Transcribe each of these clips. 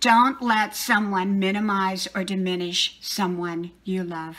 Don't let someone minimize or diminish someone you love.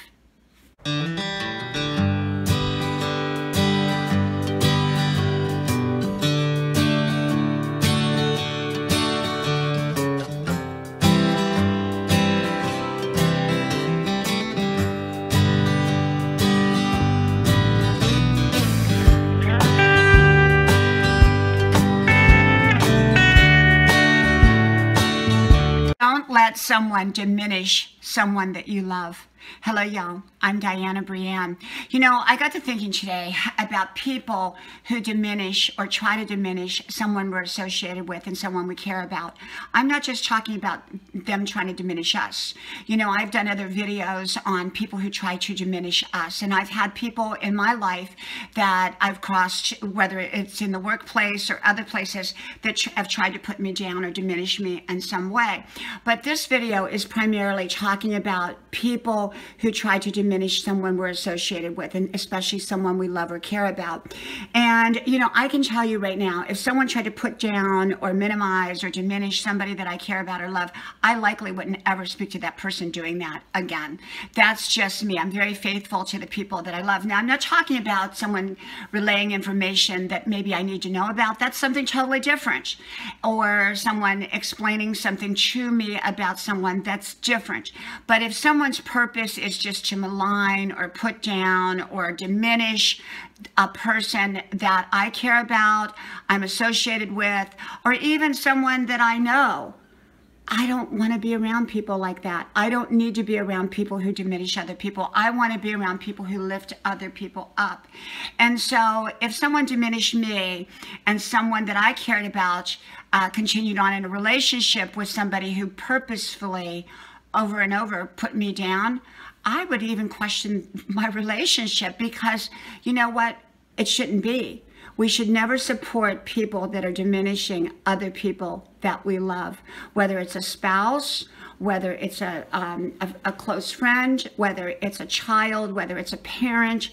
Don't let someone diminish someone that you love. Hello, y'all. I'm Dianna Brianne. You know, I got to thinking today about people who diminish or try to diminish someone we're associated with and someone we care about. I'm not just talking about them trying to diminish us. You know, I've done other videos on people who try to diminish us, and I've had people in my life that I've crossed, whether it's in the workplace or other places, that have tried to put me down or diminish me in some way. But this video is primarily talking about people who try to diminish someone we're associated with, and especially someone we love or care about. And, you know, I can tell you right now, if someone tried to put down or minimize or diminish somebody that I care about or love, I likely wouldn't ever speak to that person doing that again. That's just me. I'm very faithful to the people that I love. Now, I'm not talking about someone relaying information that maybe I need to know about. That's something totally different. Or someone explaining something to me about someone that's different. But if someone's purpose is just to malign or put down or diminish a person that I care about, I'm associated with, or even someone that I know. I don't want to be around people like that. I don't need to be around people who diminish other people. I want to be around people who lift other people up. And so if someone diminished me and someone that I cared about uh, continued on in a relationship with somebody who purposefully over and over put me down, I would even question my relationship because you know what? It shouldn't be. We should never support people that are diminishing other people that we love, whether it's a spouse, whether it's a, um, a, a, close friend, whether it's a child, whether it's a parent.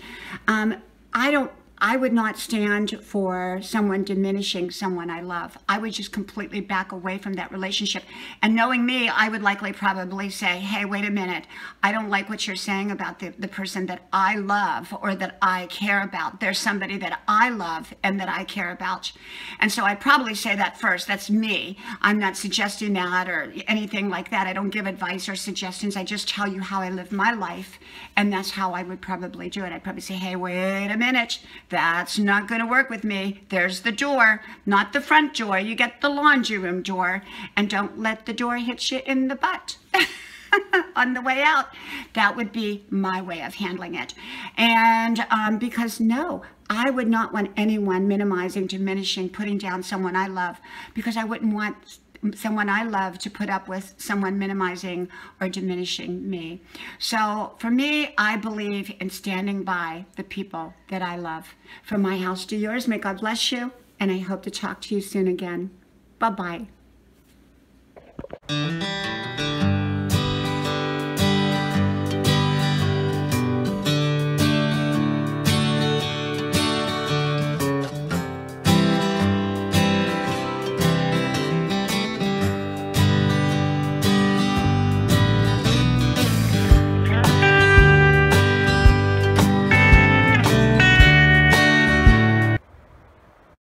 Um, I don't I would not stand for someone diminishing someone I love. I would just completely back away from that relationship. And knowing me, I would likely probably say, hey, wait a minute. I don't like what you're saying about the, the person that I love or that I care about. There's somebody that I love and that I care about. And so I'd probably say that first. That's me. I'm not suggesting that or anything like that. I don't give advice or suggestions. I just tell you how I live my life. And that's how I would probably do it. I'd probably say, hey, wait a minute that's not going to work with me. There's the door, not the front door. You get the laundry room door and don't let the door hit you in the butt. on the way out. That would be my way of handling it. And um, because no, I would not want anyone minimizing, diminishing, putting down someone I love because I wouldn't want someone I love to put up with someone minimizing or diminishing me. So for me, I believe in standing by the people that I love. From my house to yours, may God bless you, and I hope to talk to you soon again. Bye-bye.